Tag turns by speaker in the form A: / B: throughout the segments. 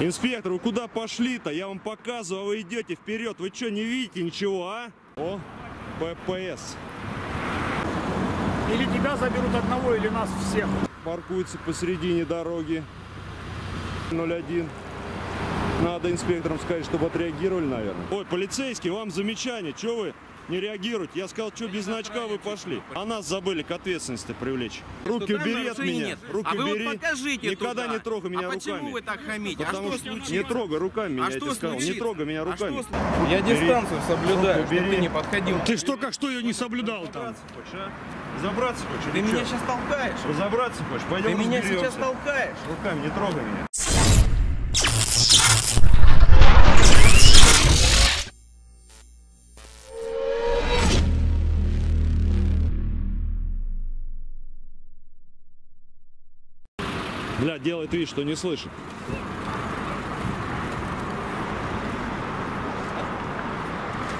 A: Инспектор, вы куда пошли-то? Я вам показываю, а вы идете вперед. Вы что, не видите ничего, а? О, ППС.
B: Или тебя заберут одного, или нас всех.
A: Паркуется посередине дороги. 01. Надо инспекторам сказать, чтобы отреагировали, наверное. Ой, полицейский, вам замечание. Что вы не реагируете? Я сказал, что без значка вы пошли. А нас забыли к ответственности привлечь. Руки
C: Там
A: убери от меня.
C: нет.
A: Руки
C: а вы
A: убери.
C: вот покажите
A: Никогда
C: туда.
A: не трогай меня
C: а
A: руками.
C: почему вы так хамите?
A: Потому
C: а что
A: что
C: случилось?
A: не трогай руками меня,
C: а
A: я
C: что
A: тебе сказал. Не трогай меня
C: А
A: руками.
C: что случилось?
D: Я дистанцию соблюдаю, чтобы ты не подходил.
B: Ты что, как что ее не соблюдал там?
A: Разобраться хочешь?
C: Ты
A: или
C: меня сейчас толкаешь.
A: Разобраться хочешь? Пойдем
C: Ты меня сейчас толкаешь.
A: Руками не трогай меня. Бля, делает вид, что не слышит.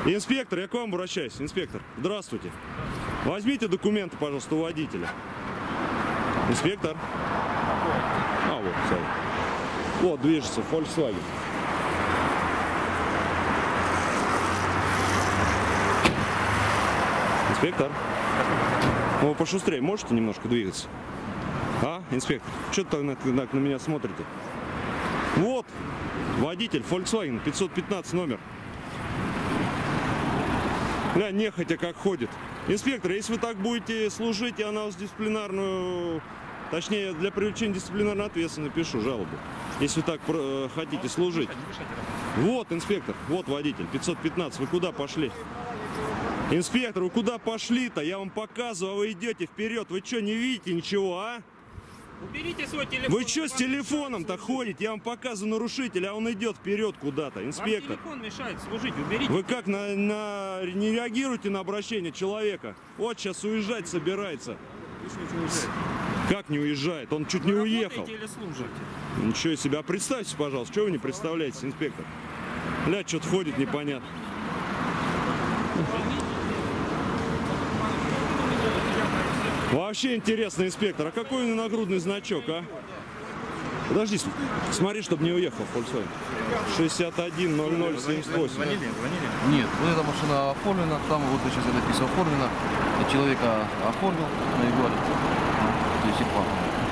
A: Инспектор, я к вам обращаюсь. Инспектор, здравствуйте. Возьмите документы, пожалуйста, у водителя. Инспектор. А, вот, сзади. Вот, движется Volkswagen. Инспектор. Ну, вы пошустрее можете немножко двигаться? А, инспектор, что так на, меня смотрите? Вот, водитель Volkswagen, 515 номер. Бля, нехотя как ходит. Инспектор, если вы так будете служить, я на вас дисциплинарную, точнее, для привлечения дисциплинарной ответственности напишу жалобу. Если вы так э, хотите служить. Вот, инспектор, вот водитель, 515, вы куда пошли? Инспектор, вы куда пошли-то? Я вам показываю, а вы идете вперед. Вы что, не видите ничего, а?
B: Уберите свой телефон.
A: Вы что с телефоном-то ходите? Я вам показываю нарушителя, а он идет вперед куда-то. Инспектор.
B: телефон мешает служить, уберите.
A: Вы как на, на- не реагируете на обращение человека? Вот сейчас уезжать собирается. Как не уезжает? Он чуть не уехал.
B: или служите?
A: Ничего себе. А представьте, пожалуйста, что вы не представляете, инспектор? Бля, что-то ходит непонятно. Вообще интересно, инспектор, а какой у него нагрудный значок, а? Подожди, см- смотри, чтобы не уехал Volkswagen. 610078.
D: Нет, вот эта машина оформлена, там вот сейчас я написал оформлена. Человека оформил на Ягуаре. То есть и папа.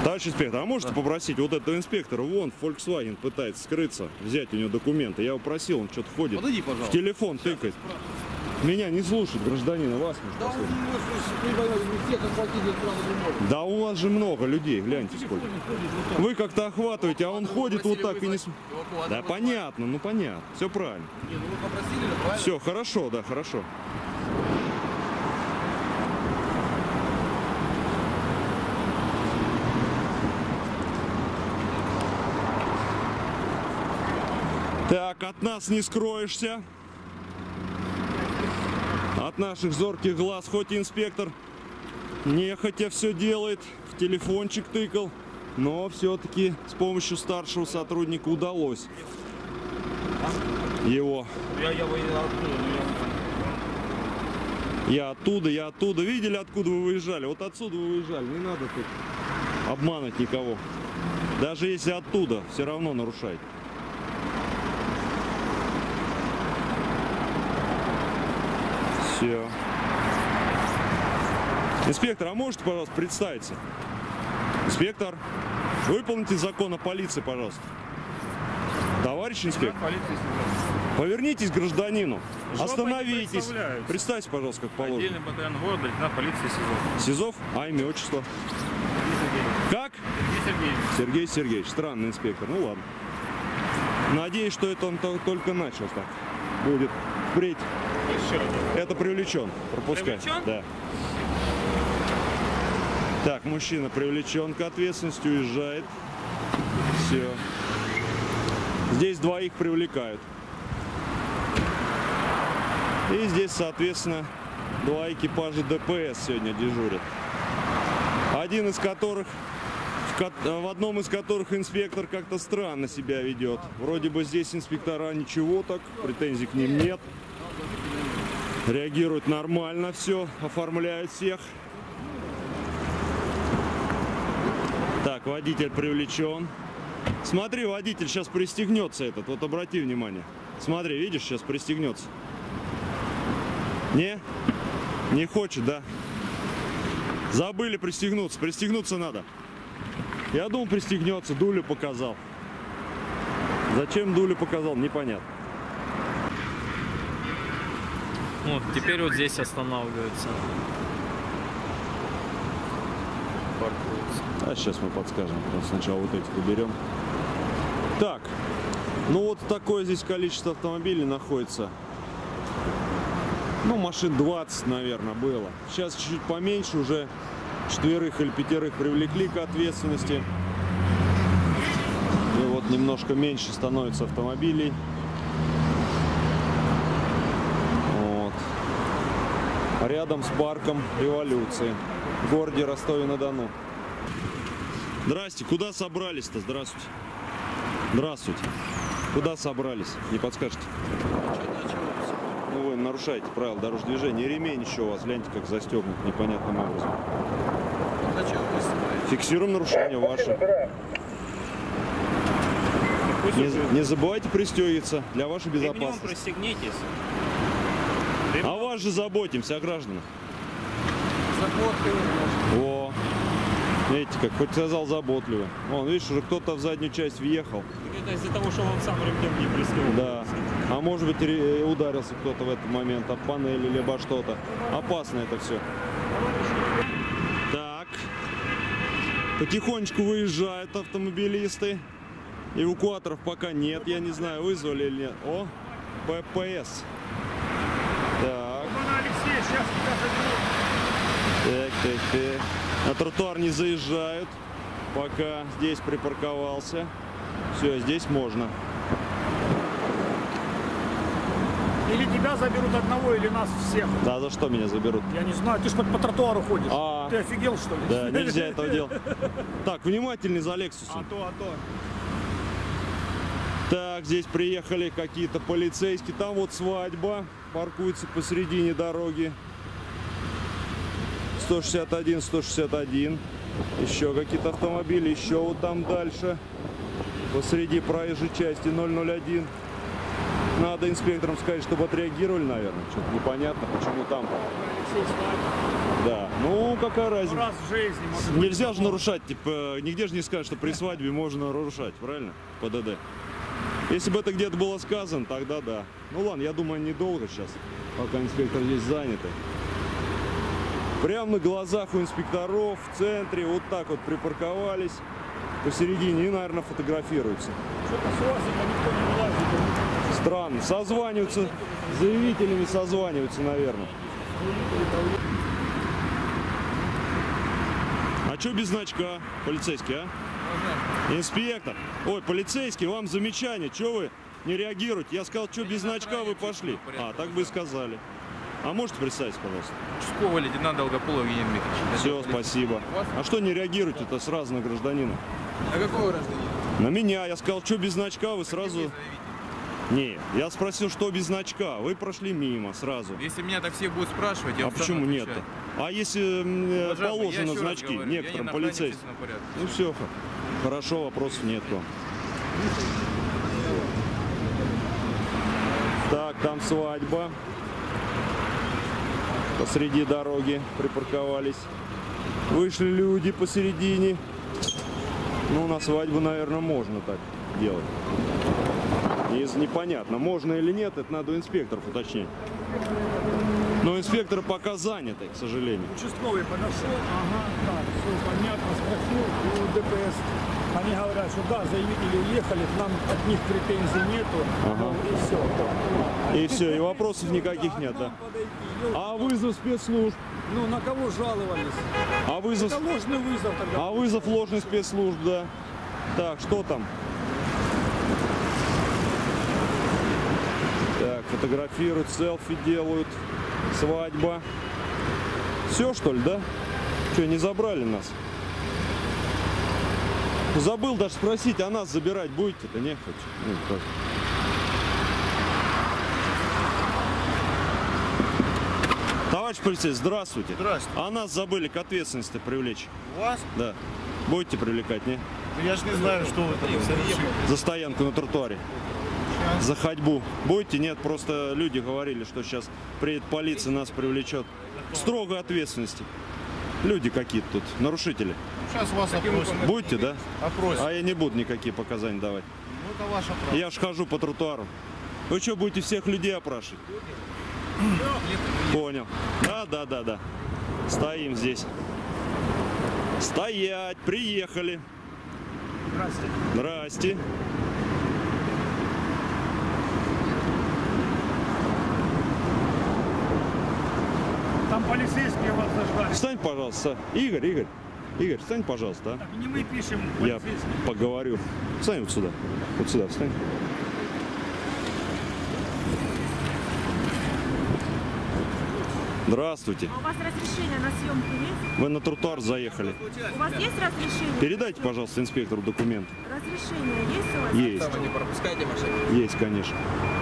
A: Товарищ инспектор, а можете попросить вот этого инспектора, вон Volkswagen пытается скрыться, взять у него документы. Я его просил, он что-то ходит.
D: Подойди,
A: В
D: пожалуйста.
A: телефон тыкает. Меня не слушает, гражданина, вас может послушать. Да у вас же много людей, гляньте сколько. Вы как-то охватываете, а он ходит вот так и не... Да понятно, ну понятно, все правильно. Все, хорошо, да, хорошо. Так, от нас не скроешься. От наших зорких глаз, хоть инспектор нехотя все делает, в телефончик тыкал, но все-таки с помощью старшего сотрудника удалось его.
B: Я
A: оттуда, я оттуда. Видели, откуда вы выезжали? Вот отсюда вы выезжали. Не надо тут обманывать никого. Даже если оттуда, все равно нарушать. Все. Инспектор, а можете, пожалуйста, представиться? Инспектор, выполните закон о полиции, пожалуйста. Товарищ инспектор, повернитесь к гражданину.
B: Не
A: Остановитесь. Представьте, пожалуйста, как положено.
B: Отдельный батальон города, лейтенант полиции СИЗО.
A: Сизов, а имя, отчество. Как?
B: Сергей Сергеевич.
A: Сергей Сергеевич, странный инспектор. Ну ладно. Надеюсь, что это он то- только начал так. Будет впредь. Это привлечен. Пропускай.
B: Привлечен?
A: Да. Так, мужчина привлечен к ответственности, уезжает. Все. Здесь двоих привлекают. И здесь, соответственно, два экипажа ДПС сегодня дежурят. Один из которых, в, в одном из которых инспектор как-то странно себя ведет. Вроде бы здесь инспектора ничего так, претензий к ним нет. Реагируют нормально все, оформляют всех. Так, водитель привлечен. Смотри, водитель сейчас пристегнется этот, вот обрати внимание. Смотри, видишь, сейчас пристегнется. Не? Не хочет, да? Забыли пристегнуться, пристегнуться надо. Я думал, пристегнется, дулю показал. Зачем дулю показал, непонятно.
C: Вот, теперь вот здесь останавливаются. Паркуются.
A: А сейчас мы подскажем. Сначала вот этих уберем. Так. Ну вот такое здесь количество автомобилей находится. Ну, машин 20, наверное, было. Сейчас чуть-чуть поменьше уже. Четверых или пятерых привлекли к ответственности. И вот немножко меньше становится автомобилей. Вот. Рядом с парком революции. В городе Ростове-на-Дону. Здрасте, куда собрались-то? Здравствуйте. Здравствуйте. Куда собрались? Не подскажете? Ну вы нарушаете правила дорожного движения. Ремень еще у вас, гляньте, как застегнут непонятным образом.
D: Зачем вы снимаете?
A: Фиксируем нарушение ваше. Не, не забывайте пристегиваться для вашей
B: ремнем
A: безопасности.
B: пристегнитесь.
A: Вас же заботимся, о гражданах. О, видите, как хоть сказал заботливо. Вон, видишь, уже кто-то в заднюю часть въехал.
B: Это из-за того, что он сам ремнем не пристегнул.
A: Да. А может быть ре- ударился кто-то в этот момент об панели либо что-то. Опасно это все. Так. Потихонечку выезжают автомобилисты. Эвакуаторов пока нет, я не знаю, вызвали или нет. О, ППС. Так.
B: Сейчас
A: Так, так, так. На тротуар не заезжают. Пока здесь припарковался. Все, здесь можно.
E: Или тебя заберут одного, или нас всех.
A: Да, за что меня заберут?
E: Я не знаю, ты ж по, по тротуару ходишь.
A: А.
E: Ты офигел, что ли?
A: Да, нельзя этого делать. Так, внимательней за Лексусом.
E: А то, а то.
A: Так, здесь приехали какие-то полицейские. Там вот свадьба паркуется посередине дороги. 161, 161. Еще какие-то автомобили, еще вот там дальше. Посреди проезжей части 001. Надо инспекторам сказать, чтобы отреагировали, наверное. Что-то непонятно, почему там. Да. Ну, какая
E: Ну,
A: разница.
E: раз в жизни, может быть.
A: Нельзя же нарушать, типа, нигде же не скажут, что при свадьбе можно нарушать, правильно? ПДД. Если бы это где-то было сказано, тогда да. Ну ладно, я думаю, недолго сейчас, пока инспектор здесь заняты. Прямо на глазах у инспекторов в центре вот так вот припарковались посередине и, наверное, фотографируются. Странно. Созваниваются, с заявителями созваниваются, наверное. А что без значка, полицейский, а? Инспектор. Ой, полицейский, вам замечание. Что вы не реагируете? Я сказал, что без значка вы пошли. А, так бы и сказали. А можете представить, пожалуйста?
F: Участковый лейтенант Долгополов Евгений Дмитриевич.
A: Все, спасибо. А что не реагируете-то сразу на гражданина?
F: А какой гражданин?
A: На меня. Я сказал, что без значка, вы сразу... Не, я спросил, что без значка. Вы прошли мимо сразу.
F: Если меня так все будут спрашивать, я
A: А почему
F: стану
A: нет?
F: отвечать.
A: А если э,
F: Уважаемый,
A: положено значки
F: говорю,
A: некоторым
F: на
A: полицейским? Ну все, хорошо, вопросов нет к вам. Так, там свадьба. Посреди дороги припарковались. Вышли люди посередине. Ну, на свадьбу, наверное, можно так делать. Из- непонятно, можно или нет, это надо у инспекторов уточнить. Но инспекторы пока заняты, к сожалению.
E: Участковый подошел, ага, так, все понятно, спросил у ДПС. Они говорят, что да, заявители уехали, к нам от них претензий нету,
A: Ага.
E: ну, и все.
A: И все, и вопросов никаких нет, да? А вызов спецслужб?
E: Ну, на кого жаловались?
A: А вызов,
E: Это ложный вызов тогда.
A: а вызов ложный спецслужб, да. Так, что там? Так, фотографируют, селфи делают, свадьба. Все, что ли, да? Что, не забрали нас? Забыл даже спросить, а нас забирать будете-то? Не хоть. Ну, как? Товарищ полицейский, здравствуйте.
D: Здравствуйте.
A: А нас забыли к ответственности привлечь.
D: У вас?
A: Да. Будете привлекать, не?
G: Я же не знаю, что вы там.
A: За стоянку на тротуаре. За ходьбу. Будете? Нет, просто люди говорили, что сейчас приедет полиция, нас привлечет к строгой ответственности. Люди какие-то тут, нарушители.
D: Сейчас вас опросят.
A: Будете, да?
D: Опросят.
A: А я не буду никакие показания давать.
D: Ну, это ваша правда.
A: Я ж хожу по тротуару. Вы что, будете всех людей опрашивать? Понял. Да, да, да, да. Стоим здесь. Стоять, приехали.
E: Здрасте.
A: Здрасте.
E: Там заждали.
A: Встань, пожалуйста. Игорь, Игорь. Игорь, встань, пожалуйста. а.
E: Не мы пишем
A: Я поговорю. Встань вот сюда. Вот сюда встань. Здравствуйте.
H: А у вас разрешение на съемку есть?
A: Вы на тротуар заехали.
H: У вас есть разрешение?
A: Передайте, пожалуйста, инспектору документ.
H: Разрешение есть у вас?
A: Есть.
F: Не пропускаете машину?
A: Есть, конечно.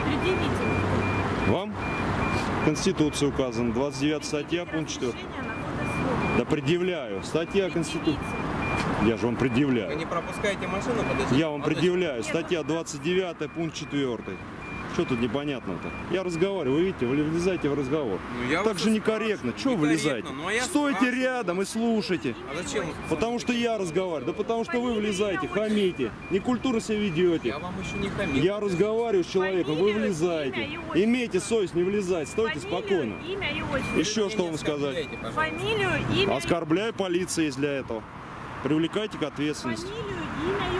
H: Предъявите.
A: Конституции указано. 29 статья, пункт 4.
H: Разрешение на фотосъемку.
A: Да предъявляю. Статья Конституции. Я же вам
F: Вы
A: предъявляю.
F: не пропускаете машину? Подождите.
A: Я вам
F: Подождите.
A: предъявляю. Статья 29, пункт 4. Что тут непонятно-то? Я разговариваю, вы видите, вы влезаете в разговор.
F: Ну, я
A: так же некорректно. Чего вы влезаете?
F: Ну, а
A: Стойте
F: спрашиваю.
A: рядом и слушайте.
F: А зачем?
A: Потому что я разговариваю. Да потому что вы влезаете, хамите. Некультурно себя ведете.
F: Я вам еще не хамил.
A: Я разговариваю с человеком, вы влезаете. Имейте совесть не влезать, стойте
H: Фамилию,
A: спокойно.
H: имя и отчество.
A: Еще что вам сказать?
H: Фамилию, имя,
A: Оскорбляю полиция есть для этого. Привлекайте к ответственности.
H: фамилию, имя и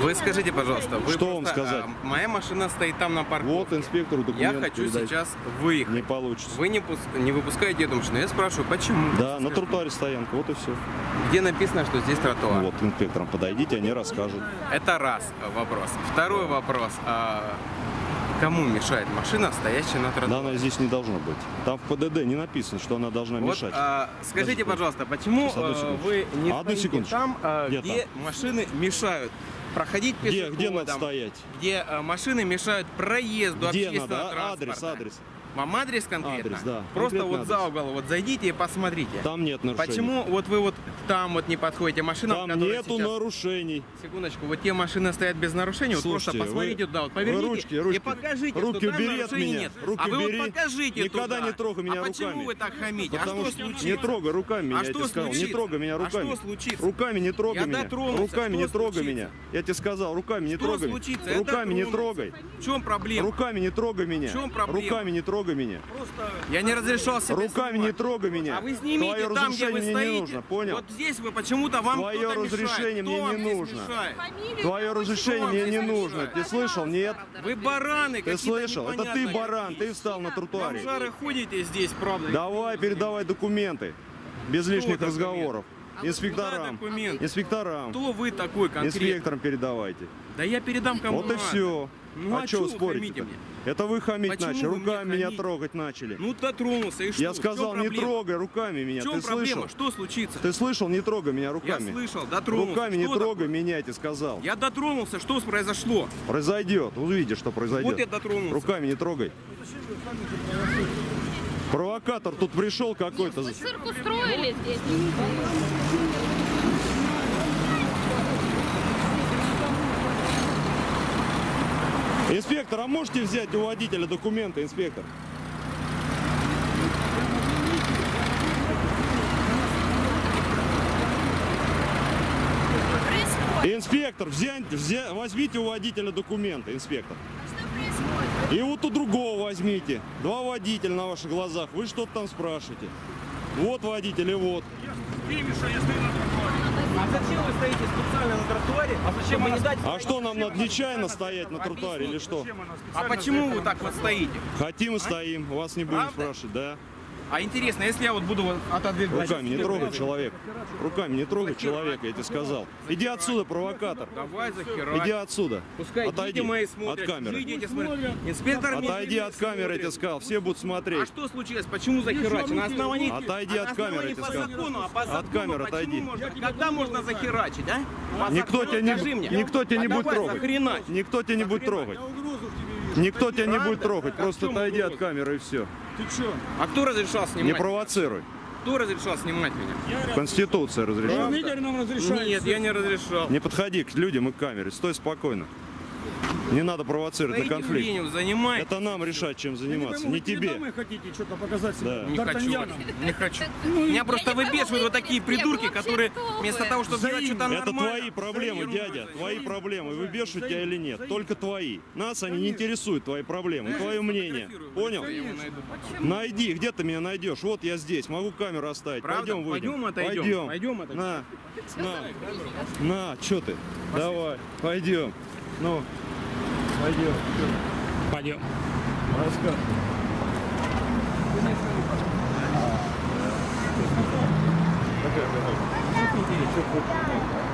F: Вы скажите,
H: на
F: пожалуйста, вы
A: Что вам
F: просто,
A: сказать?
F: а, моя машина стоит там на парковке.
A: Вот инспектору
F: Я
A: документ
F: хочу
A: передайте.
F: сейчас выехать.
A: Не получится.
F: Вы не, пус- не выпускаете эту машину. Я спрашиваю, почему?
A: Да, на
F: Скажите,
A: тротуаре стоянка, вот и все.
F: Где написано, что здесь тротуар?
A: Вот, инспекторам подойдите, они расскажут.
F: Это раз вопрос. Второй вопрос. А, кому мешает машина, стоящая на
A: Да,
F: тротуаре?
A: она здесь не должна быть. Там в ПДД не написано, что она должна
F: Вот,
A: мешать.
F: а, скажите,
A: Подожди,
F: пожалуйста, почему
A: Сейчас, одну
F: а,
A: секундочку.
F: вы не
A: Одну
F: стоите
A: секундочку.
F: там, а,
A: Где
F: где машины мешают проходить
A: Где,
F: пешеходам,
A: где надо стоять?
F: где а, машины мешают проезду
A: Где
F: общественного
A: надо? А, Адрес,
F: транспорта?
A: адрес.
F: Вам адрес конкретно?
A: Адрес, да.
F: Просто
A: Конкретный
F: вот за
A: адрес.
F: угол, вот зайдите и посмотрите.
A: Там нет нарушений.
F: Почему вот вы вот там вот не подходите машинам,
A: Там нету
F: сейчас...
A: нарушений.
F: Секундочку, вот те машины стоят без нарушений, вот
A: Слушайте,
F: просто посмотрите
A: вы-
F: туда, вот поверните
A: ручки, ручки.
F: и покажите,
A: Руки
F: что там
A: от
F: нарушений
A: меня,
F: нет.
A: руки
F: а вы
A: убери.
F: вот покажите
A: Никогда
F: туда.
A: не трогай меня
F: а почему
A: руками.
F: вы так хамите?
A: Потому
F: а что
A: что
F: случится?
A: не трогай руками меня,
F: А
A: я
F: что
A: тебе сказал. Не трогай меня
F: А
A: руками.
F: что случится?
A: Руками не трогай
F: Я
A: меня. Руками
F: Что
A: не трогай меня. Я тебе сказал, руками не
F: Что
A: трогай меня.
F: случится? Я
A: Руками не трогай.
F: В чем проблема?
A: Руками не трогай меня.
F: В чем проблема?
A: Руками не трогай меня.
F: Я не разрешал себе
A: Руками не
F: снимать.
A: трогай меня.
F: А вы снимите
A: Твое
F: там, где вы стоите.
A: не нужно, понял?
F: Вот здесь вы почему-то вам
A: Твое разрешение
F: мешает.
A: мне
F: Кто
A: не нужно.
H: Фамилию,
A: Твое разрешение мне не нужно. Ты слышал? Нет.
F: Вы бараны
A: Ты слышал? Это ты баран. Ты встал на тротуаре.
F: Бомжары ходите здесь, правда?
A: Давай, передавай документы. Без лишних
F: документы?
A: разговоров.
F: А
A: Инспекторам. Инспекторам.
F: Кто вы такой конкретно?
A: Инспекторам передавайте.
F: Да я передам кому
A: Вот и
F: надо.
A: все.
F: Ну,
A: а
F: а
A: что вы
F: вы
A: спорите? Это вы хамить
F: Почему
A: начали,
F: вы
A: руками меня трогать начали.
F: Ну дотронулся и что?
A: Я сказал, не трогай руками меня.
F: В чем
A: Ты
F: проблема?
A: слышал?
F: Что случится?
A: Ты слышал? Не трогай меня
F: Я
A: руками.
F: слышал, дотронулся.
A: Руками не
F: Что
A: трогай
F: такое?
A: меня, я тебе сказал.
F: Я дотронулся, что произошло?
A: Произойдет. Увидишь, что произойдет.
F: Вот я дотронулся.
A: Руками не трогай. Провокатор тут пришел какой-то.
H: Цирк устроили здесь.
A: Инспектор, а можете взять у водителя документы, инспектор? Инспектор, взять, взя- возьмите у водителя документы, инспектор. И вот у другого возьмите. Два водителя на ваших глазах. Вы что-то там спрашиваете. Вот водитель и вот.
B: А зачем вы стоите специально на тротуаре? А зачем не дать?
A: А что нам надо нечаянно стоять на тротуаре или что?
F: А почему вы так вот стоите?
A: Хотим и стоим. Вас не будем спрашивать, да?
F: А интересно, если я вот буду отодвигать...
A: Руками не трогай человека. Руками не трогай человека, я тебе сказал. Иди отсюда, провокатор.
F: Давай захерать.
A: Иди отсюда.
F: Пускай
A: Отойди
F: мои
A: от камеры.
F: чужие дети смотрят. Инспектор
A: Отойди от камеры, я тебе сказал. Все будут
F: А
A: смотреть.
F: что случилось? Почему захерачить? На основании...
A: Отойди
F: а
A: от
F: на
A: камеры, я тебе
F: по
A: сказал.
F: закону, а по
A: От камеры отойди.
F: можно- Когда можно захерачить, а?
A: Никто
F: закону
A: тебя не,
F: скажи мне.
A: никто тебя не
F: А
A: будет трогать. Никто тебя не будет трогать. Никто тебя не будет трогать.
F: А
A: Просто отойди от камеры и все.
F: А кто разрешал
A: Не
F: снимать?
A: провоцируй.
F: Кто разрешал снимать меня?
A: Конституция.
E: Правоохранитель нам разрешает.
F: Нет, я не разрешал.
A: Не подходи к людям и к камере, стой спокойно. Не надо провоцировать на
F: Стоите
A: конфликт.
F: хренью, занимаетесь.
A: Это нам решать, чем
E: не
A: заниматься,
E: пойму,
A: не
E: вы передо
A: тебе.
E: мной хотите что-то показать себя?
A: Да.
F: Не хочу, не хочу. Меня просто
H: не
F: выбешивают вот
H: вы
F: такие придурки,
H: Вообще
F: которые
H: вы?
F: вместо того, чтобы делать что-то
A: Это
F: нормально...
A: твои проблемы, дядя, твои проблемы. Выбешивают тебя или нет, только твои. Нас они не интересуют, твои проблемы, твое мнение. Понял? Найди, где ты меня найдешь? Вот я здесь, могу камеру оставить.
F: Правда?
A: Пойдем выйдем.
F: Пойдем отойдем.
A: Пойдем.
F: Пойдем отойдем.
A: На, на, на, что ты? Давай, пойдем. Ну, пойдем.
E: Пойдем.
A: Расскажи.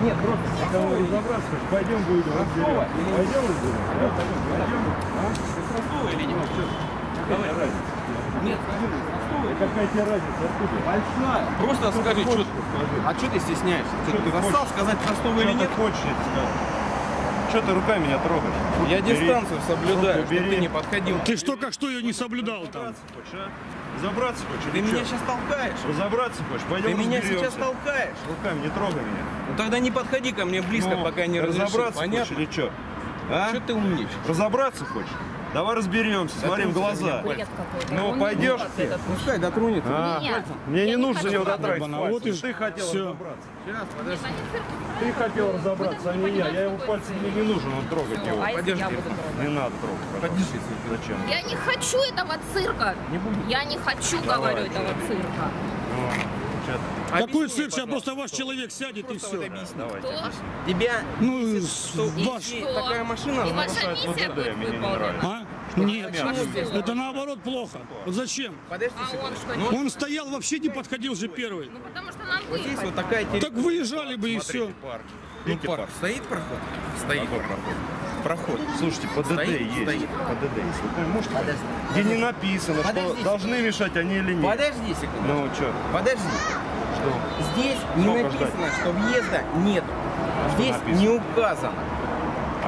A: Нет, просто кого разобраться, пойдем будем разберем. Пойдем разберем? Пойдем. А? Какая разница?
F: Нет,
A: Какая тебе разница? Откуда?
F: большая. Просто скажи, что... А что ты стесняешься? Ты, ты застал сказать простого или нет?
A: хочешь, я тебе? Что ты руками меня трогаешь?
F: Я
A: Бери.
F: дистанцию соблюдаю, чтобы ты не подходил.
E: Ты что, как что ее не соблюдал там?
A: Разобраться хочешь, а? Разобраться хочешь
F: Ты меня сейчас толкаешь.
A: Разобраться хочешь? Пойдем
F: Ты меня сейчас толкаешь.
A: Руками не трогай меня.
F: Ну тогда не подходи ко мне близко,
A: Ну,
F: пока не.
A: Разобраться
F: Понятно?
A: хочешь или что? А?
F: Что ты умничаешь?
A: Разобраться хочешь? Давай разберемся, смотри в глаза. Ну, пойдешь ты?
F: Пускай дотронется.
A: А, мне не
H: не
A: нужно его
H: трогать.
A: дотрагивать.
E: Ебана, вот и
A: Ты хотел разобраться.
F: Сейчас, подожди.
A: Ты хотел разобраться, а не я. Я его пальцем мне не нужен, он трогать его.
H: А
F: Подожди.
A: Не надо трогать. пожалуйста. Зачем?
H: Я не хочу этого цирка. Я не хочу, говорю, этого цирка.
A: Ну?
E: Какой
F: Объясни
E: цирк? Сейчас просто ваш человек сядет и все.
A: Давай.
H: Кто?
F: Тебя
E: Ну,
F: что,
E: ваш...
F: такая машина
H: И ваша
A: нарушает
H: будет
A: мне не нравится.
E: А? Нет,
H: Почему?
E: это наоборот плохо. Вот зачем?
F: Подожди
H: А
F: секунду.
H: он что, не...
E: Он стоял, вообще не подходил же первый.
H: Ну, потому что нам
F: Вот здесь вот такая территория.
E: Так выезжали бы и все.
A: Парк.
F: Ну, парк.
A: парк?
F: Стоит проход? Стоит.
A: Какой проход?
F: Проход.
A: Слушайте, ПДД
F: Стоит,
A: есть.
F: стоит.
A: ПДД есть. Вы можете? Где не написано, что
F: Подожди
A: должны мешать они или нет.
F: Подожди секунду.
A: Ну, что?
F: Подожди. Здесь не написано, что въезда нет. Здесь
A: написано?
F: не указано.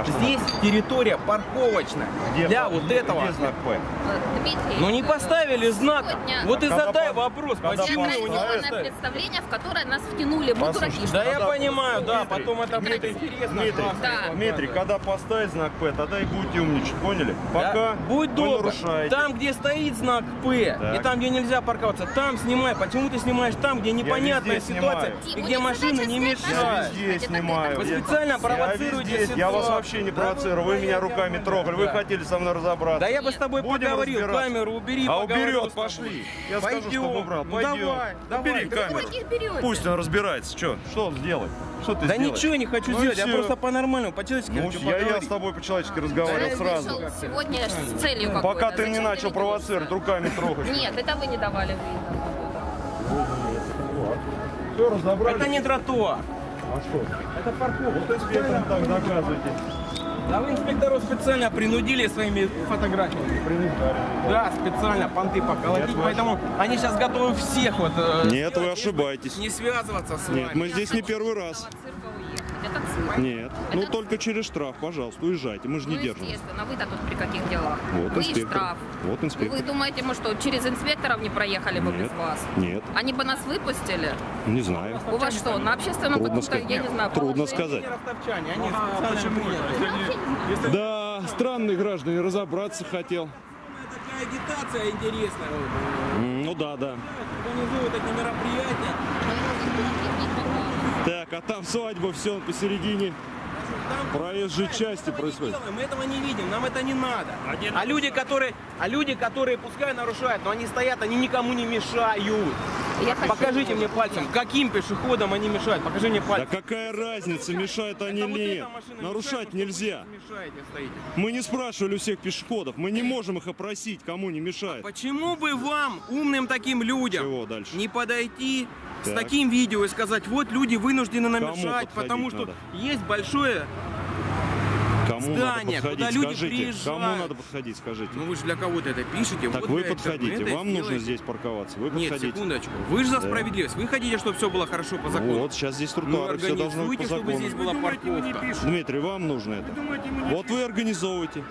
A: А что
F: Здесь территория парковочная.
A: Где
F: для вот этого.
A: Где знак П?
H: Э, Дмитрий,
F: Но не поставили знак.
H: Сегодня-
F: Вот и
A: Когда
F: задай вопрос,
A: когда
F: почему его не поставили.
H: представление, в которое нас втянули. Мы дураки.
A: Послушайте,
F: Да я понимаю, да,
A: Дмитрий,
F: потом это будет интересно.
A: Дмитрий,
H: Да.
A: Дмитрий, когда поставить знак П, тогда и будете умничать, поняли?
F: Да.
A: Пока
F: Будь
A: вы
F: добр,
A: нарушаете.
F: там, где стоит знак П,
A: Так.
F: и там, где нельзя парковаться, там снимай. Почему ты снимаешь там, где непонятная ситуация,
A: снимаю.
F: и где машины не
H: снять
A: Я
H: Да.
F: мешают.
A: везде снимаю.
F: Вы
A: Я-
F: специально провоцируете
A: везде. Я вас
F: ситуацию.
A: Вообще не
F: Да
A: провоцирую.
F: вы
A: Вы меня руками
F: да.
A: трогали. Вы
F: Да.
A: хотели со мной разобраться.
F: Да я бы с тобой
A: Будем
F: поговорил,
A: разбираться.
F: камеру убери,
A: А уберет, пошли. Я скажу,
F: Пойдем.
A: что убрал.
F: Ну
A: Пойдем.
F: давай, давай.
A: Убери
F: Да
A: камеру. Пусть он разбирается. Что? Что он сделает? Что ты
F: Да
A: сделаешь?
F: ничего не хочу
A: Ну
F: сделать, я просто по-нормальному, по-человечески
A: Ну,
F: хочу
A: я, я с тобой по-человечески разговаривал сразу.
H: вышел сегодня с целью какой-то.
A: Пока ты не начал провоцировать, руками трогать.
H: Нет, это вы не давали.
A: Все, разобрались?
F: Это не тротуар.
A: А что?
F: Это парковка.
A: Вот инспекторам так доказывайте.
F: Да вы инспекторов специально принудили своими фотографиями. Да, специально понты поколотить,
A: Нет,
F: поэтому они сейчас готовы всех вот... э,
A: Нет, вы ошибаетесь.
F: Не связываться с вами.
A: Нет, мы здесь не первый раз.
H: Уехать. Это.
A: Нет. Ну только через штраф, пожалуйста, уезжайте. Мы же не
H: Ну,
A: держим.
H: естественно, вы-то тут при каких делах?
A: Вот
H: вы и
A: инспектор.
H: штраф.
A: Вот
H: Вы
A: инспектор.
H: думаете, мы что, через инспекторов не проехали бы без
A: Нет.
H: вас?
A: Нет,
H: Они бы нас выпустили?
A: не знаю.
H: У вас что, на общественном
A: Трудно
H: каком-то,
A: сказать.
H: я не знаю,
A: Трудно сказать.
F: Они ростовчане, они специально приехали.
A: Да, странные граждане, разобраться хотел.
F: Такая агитация интересная.
A: Ну да, да.
F: Организуют эти мероприятия.
A: Так, а там свадьба, все посередине проезжей части
F: Мы
A: происходит.
F: делаем, Мы этого не видим, нам это не надо. А люди, которые, а люди, которые пускай нарушают, но они стоят, они никому не мешают.
H: Я хочу-
F: Покажите мне пальцем, каким пешеходам они мешают. Покажи мне
A: Да
F: пальцем.
A: какая разница, мешают они или нет? Нарушать
F: мешает,
A: нельзя. Мы не спрашивали у всех пешеходов, мы не можем их опросить, кому не мешает.
F: Почему бы вам, умным таким людям,
A: Чего дальше?
F: не подойти с
A: Так.
F: таким видео и сказать, вот люди вынуждены нам
A: Кому
F: мешать,
A: подходить
F: потому что
A: надо?
F: есть большое...
A: Кому
F: здание,
A: надо
F: куда
A: подходить,
F: люди
A: скажите.
F: приезжают.
A: Кому надо подходить, скажите.
F: Ну вы же для кого-то это пишете.
A: Так
F: вот
A: вы подходите,
F: интернета
A: вам нужно
F: сделаете.
A: здесь парковаться. Вы
F: Нет,
A: подходите.
F: секундочку. Вы же за
A: Да.
F: справедливость. Вы хотите, чтобы все было хорошо по закону.
A: Вот, сейчас здесь
F: Ну,
A: тротуары, все должно быть по
F: чтобы
A: закону.
F: здесь была парковка.
A: Дмитрий, вам нужно это. Вот вы организовываете.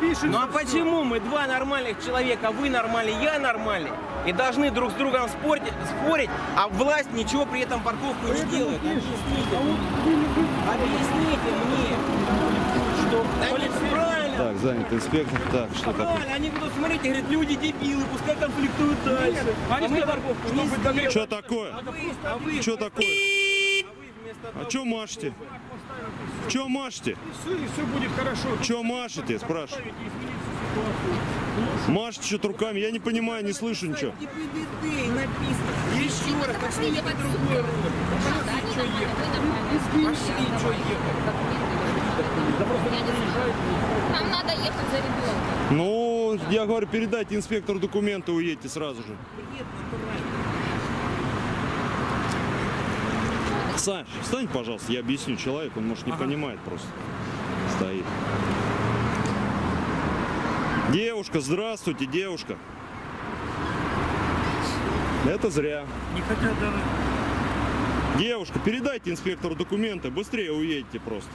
E: пишет.
F: Ну а почему мы два нормальных человека, вы нормальный, я нормальный, и должны друг с другом спорить, спорить а власть ничего при этом парковку не делает?
E: пишет.
F: Объясните
E: А вот
F: Объясните мне, что да нет, правильно,
A: Так, занят инспектор. Так, что такое?
F: правильно, они будут смотреть и говорят, люди дебилы, пускай конфликтуют дальше.
E: Они
F: а парковку
E: чтобы
F: сделаем.
A: Что такое?
F: А вы, а вы,
A: Что такое?
F: а вы
A: А что машете? Что машете?
E: все, и все будет хорошо.
A: Что машете, спрашиваю? Машете что-то руками? Я не понимаю, не слышу ничего.
F: Еще раз,
H: они нормальные, вы нормальные.
F: Пошли, что ехать.
H: Нам надо ехать за ребенком.
A: Ну, я говорю, передайте инспектору документы, уедьте сразу же. Саш, встань, пожалуйста, я объясню человеку, он, может, не понимает просто. Стоит. Девушка, здравствуйте, девушка. Это зря.
E: Не хотят даже.
A: Девушка, передайте инспектору документы, быстрее уедете просто.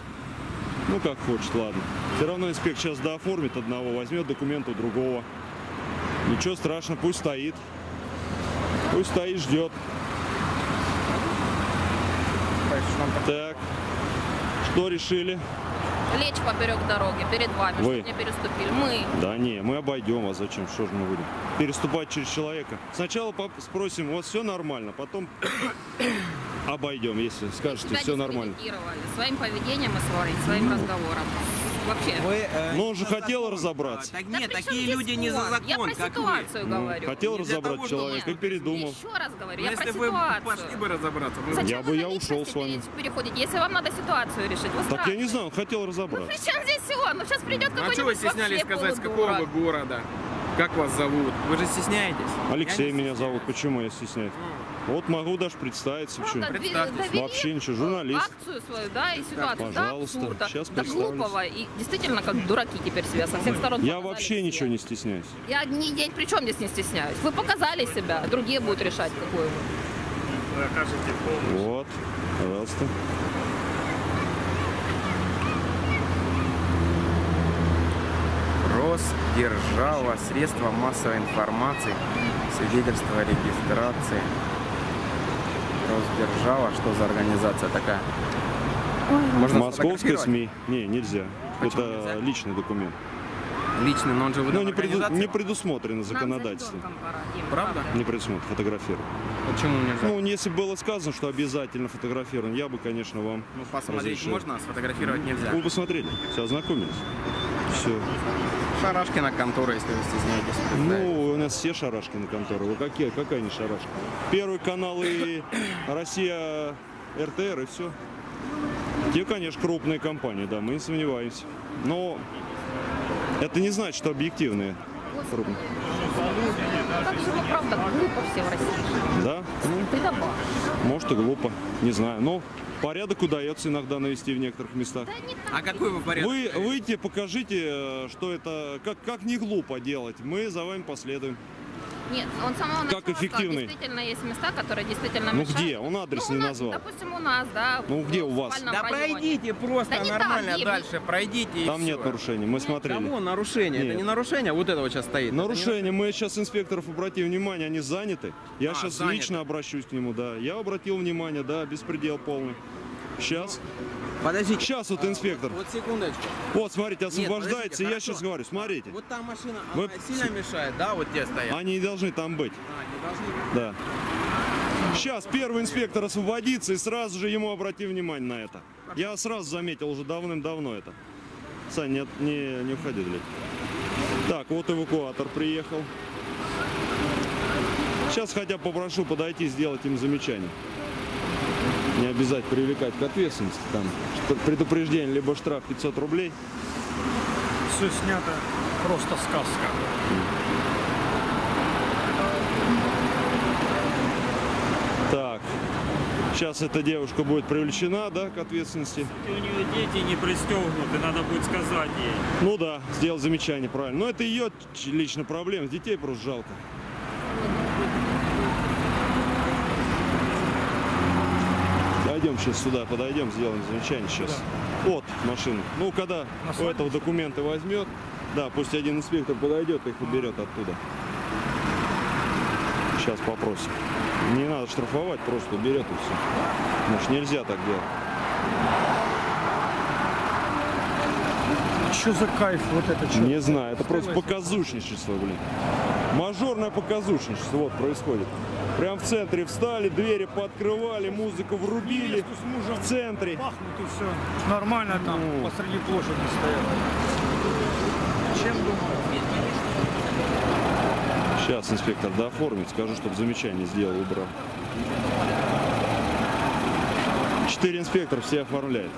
A: Ну, как хочет, ладно. Все равно инспектор сейчас дооформит одного, возьмет документы у другого. Ничего страшного, пусть стоит. Пусть стоит, ждет. Так, что решили?
H: Лечь поперек дороги перед вами,
A: Вы.
H: чтобы не переступили. Мы.
A: Да не, мы обойдем, а зачем? Что же мы будем? Переступать через человека. Сначала спросим, у вас все нормально, потом обойдем, если скажете, все нормально.
H: Своим поведением и своим, своим разговором. Вообще.
F: Вы, э,
A: Но он же хотел
F: закон.
A: разобраться.
F: Так нет,
H: чем
F: такие люди не за
H: он?
F: закон,
H: Я про
F: как вы.
H: ситуацию
A: Ну,
H: говорю.
A: хотел разобрать
F: того,
A: человека и передумал.
H: Еще раз говорю,
F: Ну,
H: я
F: если
H: про
F: бы
H: ситуацию.
F: пошли бы разобраться,
H: Зачем
A: Я бы-
H: вы
A: я ушел с вами.
H: переходите? Если вам надо ситуацию решить, вы
A: Так я не знаю, он хотел
H: Ну
A: разобраться.
H: при чем здесь он? Ну сейчас придет
F: Ну а
H: какой-нибудь
F: что вы стеснялись сказать, с какого вы города? Как вас зовут? Вы же стесняетесь.
A: Алексей меня зовут, почему я стесняюсь? Вот могу даже
F: Представьтесь.
H: довели
A: Вообще ничего, журналист.
H: акцию свою, да, и ситуацию
A: Пожалуйста,
H: до абсурда,
A: щас
H: до глупого. И действительно, как дураки теперь себя со всех сторон
A: Я вообще
H: себя.
A: ничего не стесняюсь.
H: Я, не, я при чем здесь не стесняюсь? Вы показали себя, другие будут решать, какой вы.
E: Вы окажете помощь.
A: Вот, пожалуйста.
F: Росдержава, средства массовой информации, свидетельство о регистрации. Росдержава, что за организация такая? Можно
A: Московская
F: сфотографировать?
A: СМИ. Не, нельзя.
F: Почему
A: Это
F: нельзя?
A: личный документ.
F: Личный, но он же
A: Ну,
F: выдан
A: не, преду- не предусмотрено законодательством.
F: Правда?
A: Не предусмотрено фотографировать.
F: Почему нельзя?
A: Ну, если было сказано, что обязательно фотографирован, я бы, конечно, вам
F: Ну, посмотреть
A: разрешил.
F: можно, а сфотографировать нельзя.
A: Вы посмотрели, все, ознакомились. Все.
F: Шарашкина контора, если вы стесняетесь.
A: Ну, у нас все шарашки на конторы. Вы какие, какая не шарашка? Первый канал и Россия РТР и все. Те, конечно, крупные компании, да, мы не сомневаемся. Но это не значит, что объективные. крупные.
H: Как же вы, правда, глупо все в России.
A: Да? Ну,
H: Стыдоба.
A: может и глупо, не знаю. Но порядок удается иногда навести в некоторых местах.
H: Да не так.
F: А какой вы порядок?
A: Вы выйти, покажите, э, что это, как, как не глупо делать. Мы за вами последуем.
H: Нет, он с самого
A: Как
H: начала сказал,
A: эффективный?
H: действительно есть места, которые действительно
A: Ну
H: мешают.
A: где? Он адрес
H: Ну,
A: не
H: нас,
A: назвал.
H: Допустим, у нас, да.
A: Ну, где у вас?
F: Да
H: районе.
F: пройдите просто
H: Да
F: нормально
H: Дим.
F: дальше, пройдите и
A: Там нет нарушений, мы смотрели.
F: Кого нарушение?
A: Нет.
F: Это не нарушение, а вот это вот сейчас стоит. Не
A: Нарушение. Мы сейчас инспекторов обратим внимание, они заняты. Я
F: А,
A: сейчас
F: заняты.
A: лично обращусь к нему, да. Я обратил внимание, да, беспредел полный. Сейчас.
F: Подождите.
A: Сейчас вот
F: А,
A: инспектор.
F: Вот секундочку.
A: Вот, смотрите,
F: Нет,
A: освобождается.
F: подождите,
A: я сейчас говорю, смотрите.
F: Вот та машина,
A: Вы-
F: она сильно мешает, да, вот те стоят?
A: Они не должны там быть.
F: А, не должны быть.
A: Да. Сейчас первый инспектор освободится и сразу же ему обратим внимание на это. Я сразу заметил уже давным-давно это. Сань, не, не, не уходи, блядь. Так, вот эвакуатор приехал. Сейчас хотя бы попрошу подойти, сделать им замечание. Не обязательно привлекать к ответственности. Там предупреждение, либо штраф 500 рублей.
E: Все снято просто сказка.
A: Так, сейчас эта девушка будет привлечена, да, к ответственности.
E: У нее дети не пристегнуты, надо будет сказать ей.
A: Ну да, сделал замечание, правильно. Но это ее лично проблема, детей просто жалко. Пойдем сейчас сюда, подойдем, сделаем замечание сейчас. От машины. Ну, когда у этого документы возьмет, Да, пусть один инспектор подойдет, их уберет оттуда. Сейчас попросим. Не надо штрафовать, просто уберет и все. Значит, нельзя так делать.
E: Что за кайф вот это? Что?
A: Не знаю, это просто показушничество, блин. Мажорное показушничество вот происходит. Прям в центре встали, двери пооткрывали, музыку врубили
E: Невесту с мужем
A: в центре.
E: Пахнут и все. Нормально там
A: Ну.
E: посреди площади стоят. Чем думаю?
A: Сейчас инспектор дооформит, скажу, чтобы замечание сделал, убрал. Четыре инспектора все оформляют.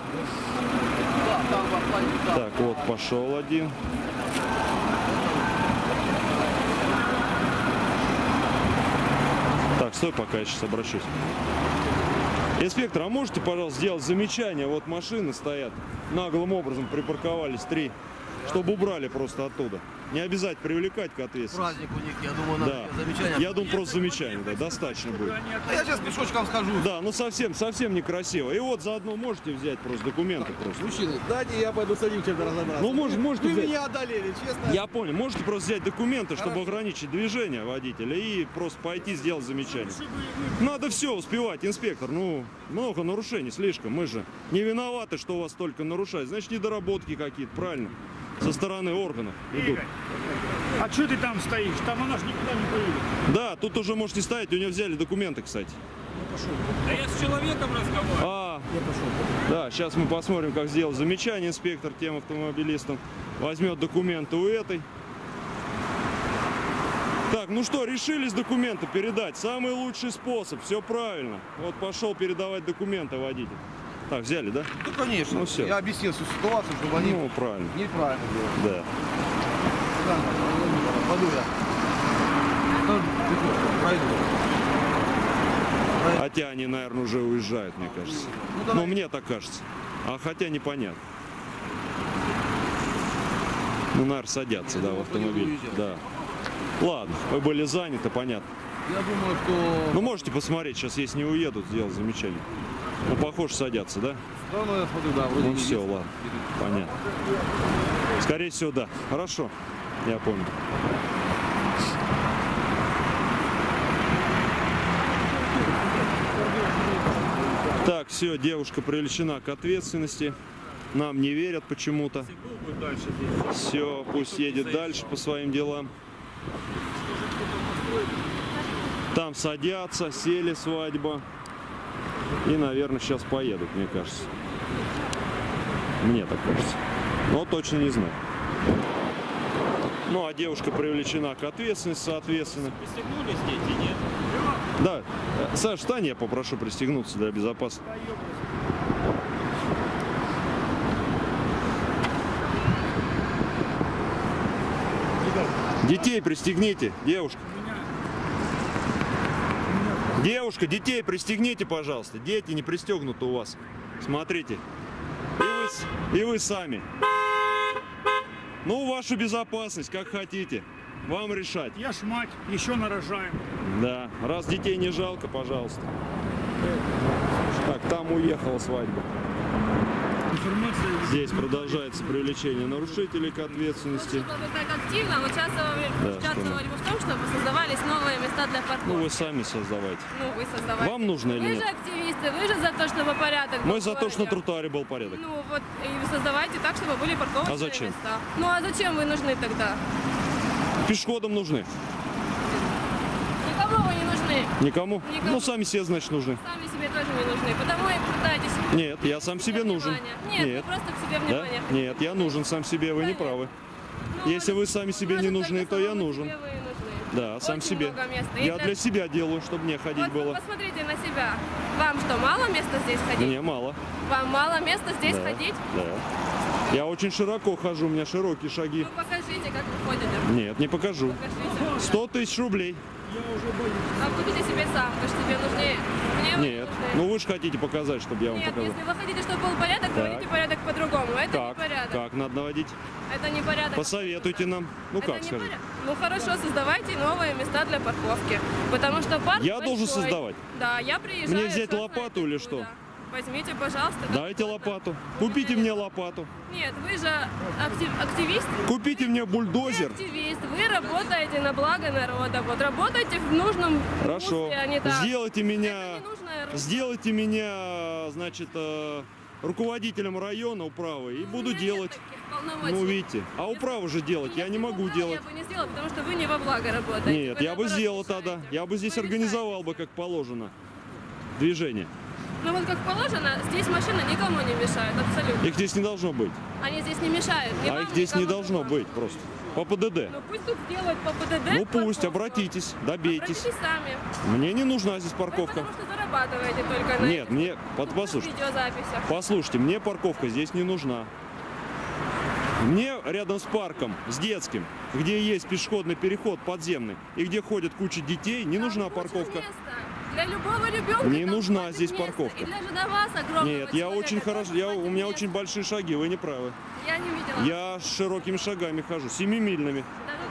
A: Так, вот пошел один. Стой, пока я сейчас обращусь. Инспектор, а можете, пожалуйста, сделать замечание? Вот машины стоят, наглым образом припарковались три, чтобы убрали просто оттуда. Не обязательно привлекать к ответственности.
D: Праздник у них, я думаю, надо
A: Да.
D: замечания.
A: Я думаю, просто замечание, да, достаточно будет.
D: А я сейчас пешочком схожу.
A: Да, ну совсем, совсем некрасиво. И вот заодно можете взять просто документы просто.
D: Мужчины, дайте я пойду с одним чем-то разобраться.
A: Ну, может, можете
D: Вы
A: взять.
D: меня одолели, честно.
A: Я понял, можете просто взять документы, чтобы
D: Хорошо.
A: ограничить движение водителя и просто пойти сделать замечание. Надо все успевать, инспектор. Ну, много нарушений слишком. Мы же не виноваты, что у вас только нарушают. Значит, недоработки какие-то, правильно? Со стороны органов идут.
E: А что ты там стоишь? Там она ж никуда не поедет.
A: Да, тут уже можете ставить, у нее взяли документы, кстати.
B: Да я с человеком разговариваю.
A: А, да, сейчас мы посмотрим, как сделал замечание инспектор тем автомобилистам. Возьмет документы у этой. Так, ну что, решились документы передать. Самый лучший способ, все правильно. Вот пошел передавать документы водитель. Так, взяли, да?
D: Ну, конечно.
A: Ну, всё.
D: Я объяснил всю ситуацию, чтобы они
A: Ну, правильно,
D: неправильно делали.
A: да.
D: Да, Пойду я. Ну, Пройду.
A: Хотя они, наверное, уже уезжают, мне кажется.
D: Ну, давай.
A: Ну, мне так кажется. А хотя непонятно. Ну, наверное, садятся, да, в
D: что они
A: автомобиль. Да. Ладно, вы были заняты, понятно.
D: Я думаю, что...
A: Ну, можете посмотреть, сейчас, если не уедут, сделать замечание. Ну, похоже, садятся, да?
D: Да, ну, я смотрю, да, вроде
A: Ну, все,
D: едет.
A: ладно, понятно. Скорее всего, да. Хорошо, я понял. Так, все, девушка привлечена к ответственности. Нам не верят почему-то. Все, пусть едет дальше по своим делам. Там садятся, сели свадьба. И, наверное, сейчас поедут, мне кажется. Мне так кажется. Но точно не знаю. Ну, а девушка привлечена к ответственности, соответственно.
B: Пристегнулись дети, нет?
A: Да, Саш, встань, я попрошу пристегнуться для безопасности. Детей пристегните, девушка. Девушка, детей пристегните, пожалуйста. Дети не пристегнуты у вас. Смотрите. И вы, и вы сами. Ну, вашу безопасность, как хотите. Вам решать.
E: Я ж мать, еще нарожаем.
A: Да, раз детей не жалко, пожалуйста. Так, там уехала свадьба.
E: Информация
A: Здесь продолжается привлечение нарушителей к ответственности.
I: Чтобы вы так активно участвовали,
A: Да,
I: участвовали в том, чтобы создавались новые места для
A: Ну,
I: парковки.
A: вы сами создавайте.
I: Ну, вы создавали.
A: Вам нужно или
I: Вы
A: нет?
I: же активисты, вы же за то, чтобы порядок был
A: Мы за то, что на тротуаре был порядок.
I: Ну вот, и вы создавайте так, чтобы были парковочные
A: А зачем?
I: места. Ну а зачем вы нужны тогда?
A: Пешеходам нужны.
I: Никому вы не нужны.
A: Никому?
I: Никому.
A: Ну, сами себе, значит, нужны.
I: Сами себе тоже не нужны. Потому и пытаетесь
A: Нет, я сам себе нужен.
I: внимание. Нет, вы просто к себе
A: Да?
I: внимание.
A: Нет, я нужен сам себе, вы не
I: Конечно.
A: правы.
I: Ну,
A: Если вы сами себе не
I: может,
A: нужны, то я нужен.
I: себе вы.
A: Да, сам
I: Очень
A: себе. Я для себя делаю, чтобы мне ходить
I: Вот
A: было.
I: посмотрите на себя. Вам что, мало места здесь ходить?
A: Мне мало.
I: Вам мало места здесь
A: Да,
I: ходить?
A: Да. Я очень широко хожу, у меня широкие шаги.
I: Ну покажите, как вы ходите.
A: Нет, не покажу.
I: Покажите.
A: 100 тысяч рублей.
I: А купите себе сам, вы же тебе нужнее. Мне
A: Нет.
I: нужны.
A: Ну вы же хотите показать, чтобы я вам
I: Нет,
A: показал.
I: если вы хотите, чтобы был порядок,
A: Так.
I: наводите порядок по-другому. Это
A: Как?
I: не порядок.
A: Как надо наводить?
I: Это не порядок.
A: Посоветуйте нам. Ну
I: Это
A: как
I: не
A: скажите?
I: порядок. Ну хорошо, создавайте новые места для парковки. Потому что парк
A: Я должен
I: большой.
A: создавать?
I: Да, я приезжаю.
A: Мне взять лопату или что?
I: Возьмите, пожалуйста.
A: Дайте лопату. Купите мне лопату.
I: Нет, вы же актив- активист.
A: Купите мне
I: Вы
A: бульдозер.
I: активист. Вы работаете на благо народа. Вот работайте в нужном
A: Хорошо.
I: русле, а не так.
A: Сделайте меня, сделайте меня, значит, э, руководителем района управы и
I: У
A: буду делать. Ну, видите. А управу же делать я
I: Если
A: не могу делать.
I: Я бы не сделала, потому что вы не во благо работаете.
A: Нет,
I: Вы
A: я бы сделал тогда. Я бы здесь
I: Вы
A: организовал бы как положено движение.
I: Ну вот как положено, здесь машины никому не мешают, абсолютно.
A: Их здесь не должно быть.
I: Они здесь не мешают. ни
A: А
I: вам,
A: их здесь не
I: никому
A: должно
I: другому.
A: быть просто. По ПДД.
I: Ну пусть тут делают по ПДД.
A: Ну пусть,
I: парковку.
A: обратитесь, добейтесь.
I: Обратитесь сами.
A: Мне не нужна здесь
I: Вы
A: парковка.
I: потому что зарабатываете только на
A: Нет,
I: этих
A: мне, под, послушайте, послушайте, мне парковка здесь не нужна. Мне рядом с парком, с детским, где есть пешеходный переход подземный и где ходят куча детей, не
I: Там
A: нужна парковка.
I: места. Для любого ребенка
A: Не нужна здесь
I: места.
A: парковка.
I: И даже для вас огромного
A: Нет, я очень хорошо, я, у меня очень большие шаги, вы не правы.
I: Я не видела.
A: Я широкими шагами хожу, семимильными.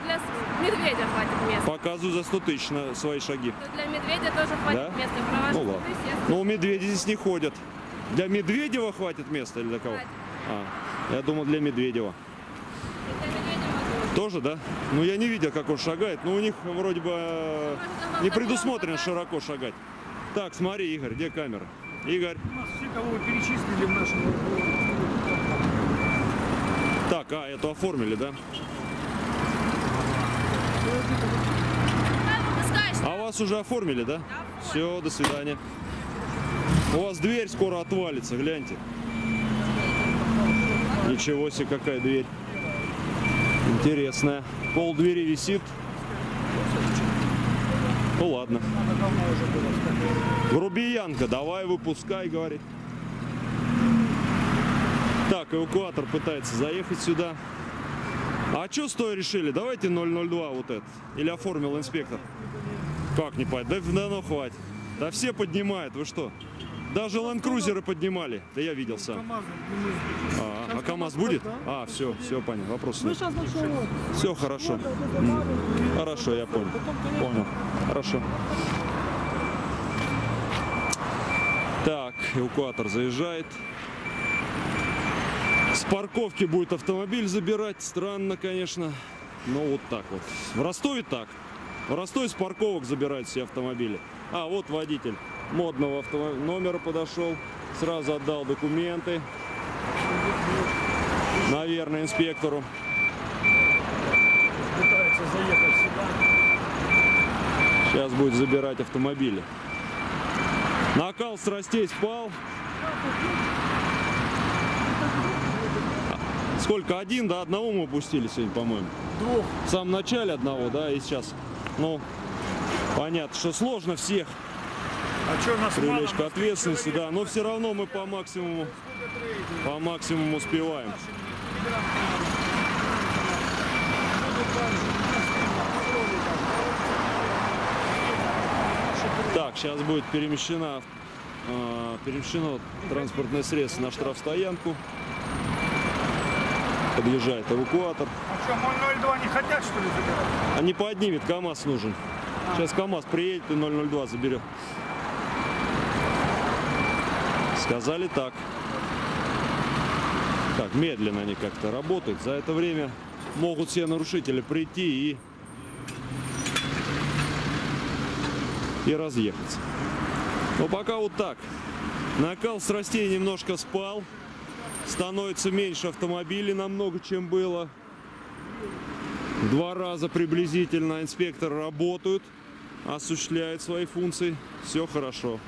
I: Даже для медведя хватит места.
A: Показываю за 100 тысяч на свои шаги.
I: То для медведя тоже хватит
A: Да?
I: места. Про вашу
A: Ну ладно. Но у медведей здесь не ходят. Для Медведева хватит места или для кого?
I: Хватит.
A: А, я думал для Медведева. Тоже, да? Ну я не видел, как он шагает, но у них вроде бы э, не предусмотрено широко шагать. Так, смотри, Игорь, где камера? Игорь.
E: У нас все, кого вы перечислили в нашем
A: Так, а, эту оформили, да? А вас уже оформили, да? Все, до свидания. У вас дверь скоро отвалится, гляньте. Ничего себе, какая дверь. Интересная. Пол двери висит. Ну ладно. Грубиянка, давай выпускай, говорит. Так, эвакуатор пытается заехать сюда. А что стоя решили? Давайте 002 вот этот. Или оформил инспектор. Как не понять? Да, да ну хватит. Да все поднимают, вы что? Даже ленд-крузеры поднимали. Да я видел сам. А, а КамАЗ будет? А, все, все понятно. Вопрос нет. Все хорошо. Хорошо, я понял. Понял. Хорошо. Так, эвакуатор заезжает. С парковки будет автомобиль забирать. Странно, конечно. Но вот так вот. В Ростове так. В Ростове с парковок забирают все автомобили. А, вот водитель модного авто... номера подошел. Сразу отдал документы. Наверное, инспектору.
E: пытается заехать сюда.
A: Сейчас будет забирать автомобили. Накал страстей спал. Сколько? Один, да? Одного мы упустили сегодня, по-моему.
E: Двух.
A: В самом начале одного, да, и сейчас. Ну, понятно, что сложно всех
E: А
A: привлечь к ответственности, да, но все равно мы по максимуму, по максимуму успеваем. Так, сейчас будет перемещена, э, перемещено транспортное средство на штрафстоянку. Подъезжает эвакуатор.
E: А что, 002 не хотят, что ли, забирать?
A: А не поднимет, КАМАЗ нужен. Сейчас КАМАЗ приедет и 002 заберет. Сказали так. Так, медленно они как-то работают. За это время могут все нарушители прийти и и разъехаться. Но пока вот так. Накал страстей немножко спал. Становится меньше автомобилей намного, чем было. Два раза приблизительно инспекторы работают, осуществляют свои функции. Все хорошо.